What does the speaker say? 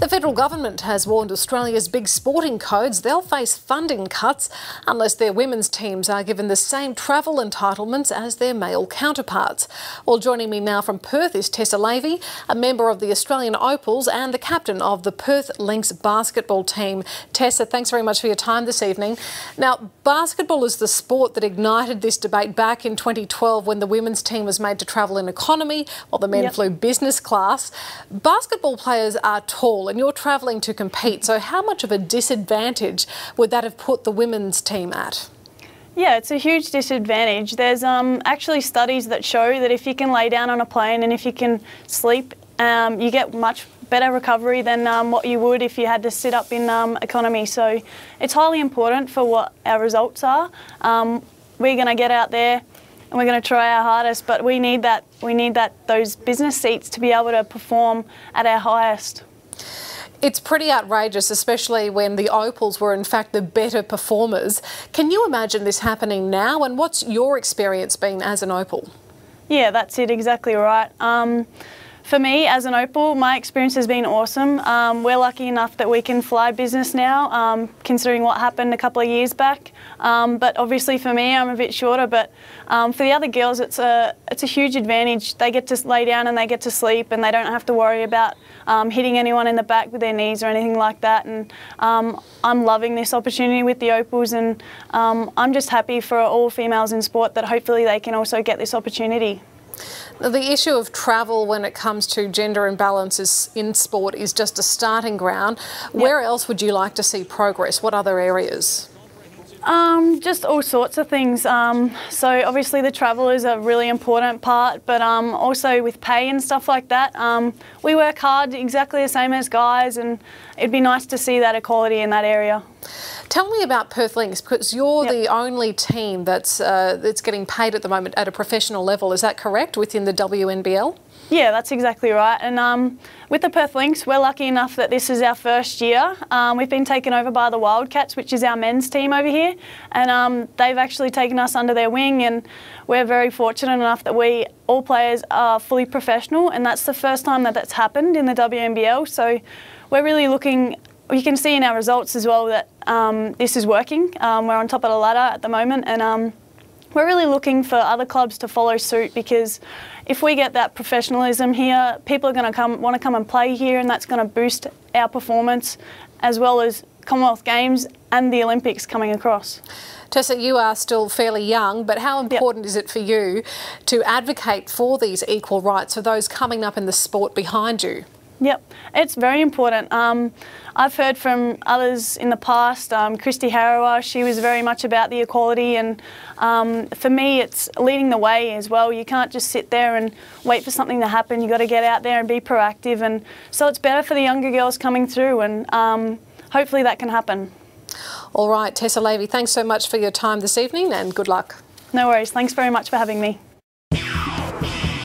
The federal government has warned Australia's big sporting codes they'll face funding cuts unless their women's teams are given the same travel entitlements as their male counterparts. Well, joining me now from Perth is Tessa Lavey, a member of the Australian Opals and the captain of the Perth Lynx basketball team. Tessa, thanks very much for your time this evening. Now, basketball is the sport that ignited this debate back in 2012 when the women's team was made to travel in economy while the men yep. flew business class. Basketball players are tall and you're travelling to compete. So, how much of a disadvantage would that have put the women's team at? Yeah, it's a huge disadvantage. There's um, actually studies that show that if you can lay down on a plane and if you can sleep, um, you get much better recovery than um, what you would if you had to sit up in um, economy. So it's highly important for what our results are. Um, we're going to get out there and we're going to try our hardest, but we need that. We need that those business seats to be able to perform at our highest. It's pretty outrageous, especially when the Opals were in fact the better performers. Can you imagine this happening now? And what's your experience been as an Opal? Yeah, that's it, exactly right. Um, for me, as an Opal, my experience has been awesome. Um, we're lucky enough that we can fly business now, um, considering what happened a couple of years back. Um, but obviously for me, I'm a bit shorter. But um, for the other girls, it's a it's a huge advantage. They get to lay down and they get to sleep, and they don't have to worry about um, hitting anyone in the back with their knees or anything like that. And um, I'm loving this opportunity with the Opals, and I'm just happy for all females in sport that hopefully they can also get this opportunity. The issue of travel when it comes to gender imbalances in sport is just a starting ground. Yep. Where else would you like to see progress? What other areas? Um, just all sorts of things. Um, so obviously the travel is a really important part, but um, also with pay and stuff like that. Um, we work hard, exactly the same as guys, and it'd be nice to see that equality in that area. Tell me about Perth Lynx because you're yep. the only team that's uh, that's getting paid at the moment at a professional level. Is that correct within the WNBL? Yeah, that's exactly right. And um, with the Perth Lynx, we're lucky enough that this is our first year. Um, we've been taken over by the Wildcats, which is our men's team over here, and um, they've actually taken us under their wing. And we're very fortunate enough that we all players are fully professional, and that's the first time that that's happened in the WNBL. So we're really looking you can see in our results as well that um, this is working. Um, we're on top of the ladder at the moment, and um, we're really looking for other clubs to follow suit because if we get that professionalism here, people are going to come want to come and play here, and that's going to boost our performance as well as Commonwealth Games and the Olympics coming across. Tessa, you are still fairly young, but how important yep. is it for you to advocate for these equal rights for those coming up in the sport behind you? Yep, it's very important. Um, I've heard from others in the past, um, Kristi Harrower, she was very much about the equality, and um, for me, it's leading the way as well. You can't just sit there and wait for something to happen. You've got to get out there and be proactive, and so it's better for the younger girls coming through, and um, hopefully that can happen. All right, Tessa Lavey, thanks so much for your time this evening, and good luck. No worries. Thanks very much for having me.